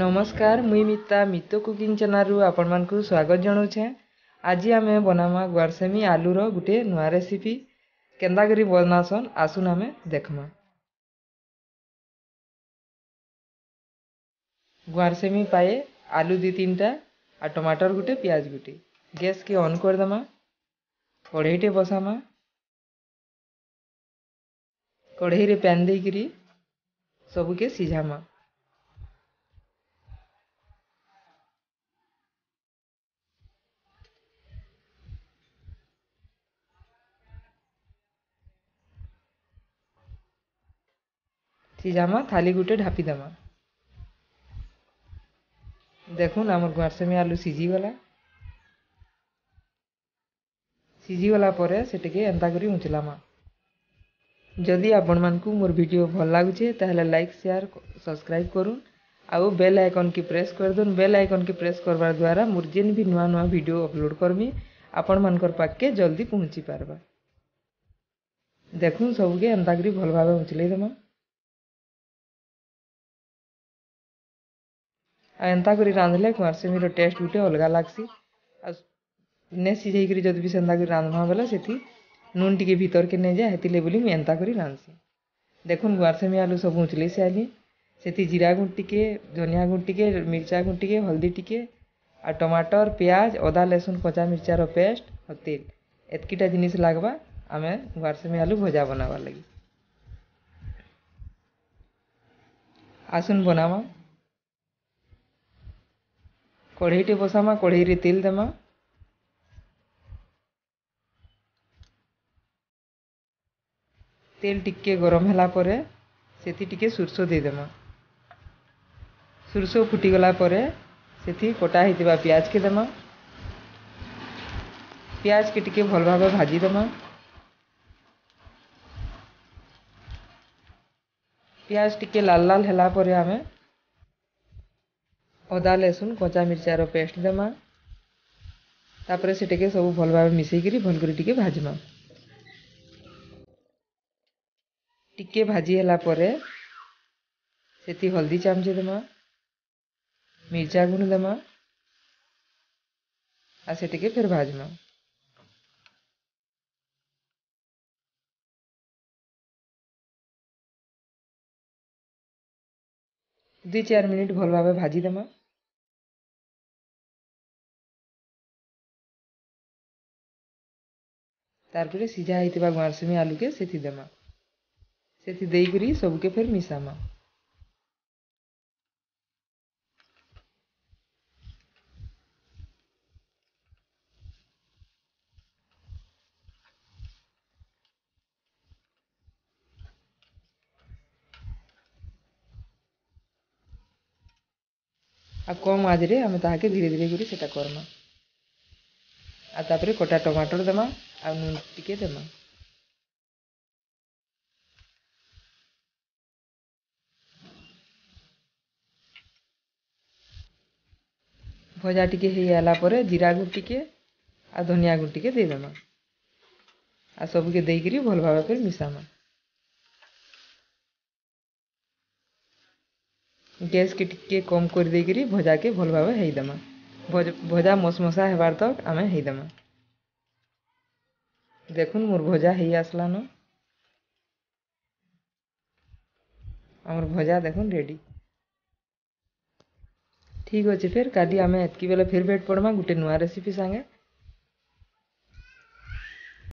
ନମସ୍କାର ମୁଇଁ ମିତା ମିତୋ କୁକିଂ ଚ୍ୟାନେଲ୍ରୁ ଆପଣମାନଙ୍କୁ ସ୍ୱାଗତ ଜଣାଉଛେଁ ଆଜି ଆମେ ବନାମା ଗୁଆରସେମି ଆଲୁର ଗୁଟେ ନୂଆ ରେସିପି କେନ୍ତା କରି ବନାସନ୍ ଆସୁନ୍ ଆମେ ଦେଖ୍ମା ଗୁଆରସେମି ପାଏ ଆଲୁ ଦୁଇ ତିନିଟା ଆଉ ଟମାଟର ଗୁଟେ ପିଆଜ ଗୁଟେ ଗ୍ୟାସ୍କେ ଅନ୍ କରିଦେମା କଢ଼େଇଟେ ବସାମା କଢ଼େଇରେ ପ୍ୟାନ୍ ଦେଇକିରି ସବୁକେ ସିଝାମା सीझामा थाली गुटे ढापी देमा देखुन आमर गुआरसमी आलू सीझी गला सीझी गला परे सेटिके एंता करी उचलामा जदि आपण मानकु मोर वीडियो भल लागुचे ताहेला लाइक शेयर सब्सक्राइब करू आउ बेल आइकन की प्रेस कर दुन बेल आइकन की प्रेस करवार द्वारा मोर जिन भी नुआ नुआ वीडियो अपलोड करमी आपण मानकर पाके जल्दी पहुंची पारबा देखुन सबके एंता करी भल भाबे उचलाई देमा एंता करी रांधले कुआरसेमी टेस्ट गुटे अलग लग्सी आ ने सीझेकर जब भी सेन्ता कर रांधमा बोले से नून टी भर के नहीं जाए हेती बोली मुझे एंता कर रांधसी देखुन कुआरसेमी आलू सब उचले सी से जीरा गुंड टिके धनिया गुंड टिके मिर्चा गुंड टिके हल्दी टिके आ टमाटर प्याज अदा लहसुन कचा मिर्चार पेस्ट और तेल एतकीटा जिनिस लग्वा आम गुआरसेमी आलू भजा बनाबार लगी आसन बनावा कढ़ईटे बसामा कढ़ईरे तेल देमा तेल टिके गरम टिके सोर्ष देदेमा सोर्ष फुटीगला से कटाही प्याज के देमा प्याज के टिके भल भाव भाजीदमा प्याज टिके लाल लाल हेला परे आमे ଅଦା ଲେସୁନ୍ କଞ୍ଚା ମିର୍ଚାର ପେଷ୍ଟ ଦେମା ତା'ପରେ ସେଟାକେ ସବୁ ଭଲ୍ ଭାବେ ମିଶେଇକିରି ଭଲ୍ କରି ଟିକେ ଭାଜ୍ମା ଟିକେ ଭାଜି ହେଲା ପରେ ସେଠି ହଲ୍ଦି ଚାମଚେ ଦେମା ମିର୍ଚା ଗୁଣ୍ଡ୍ ଦେମା ଆଉ ସେଟାକେ ଫେର୍ ଭାଜ୍ମା ଦୁଇ ଚାରି ମିନିଟ୍ ଭଲ୍ ଭାବେ ଭାଜିଦେମା তারপরে সিজা আইতে ভাগ মারসুমি আলু কে সেটি দেমা সেটি দেই গরি সব কে ফের মিশামা আকো মাদিরে আমি তাকে ধীরে ধীরে গরি সেটা করনা आप कटा टमाटर देमा आन टे देमा भजा टिके परे जीरा गुड़ टिके आ धनिया गुड़ टिके दे आ सबके देकर भल भाव मिसामा गैस के टिके कम कर देकर भजा के भल भाव होदमा भजा मसमसा हेबार तो आम हेदेमा देख मोर भजा हो आसलान आमर भजा देख रेडी ठीक अच्छे फिर कल आम एतक बेले फिर भेट पड़मा गोटे नुआ रेसीपी सागे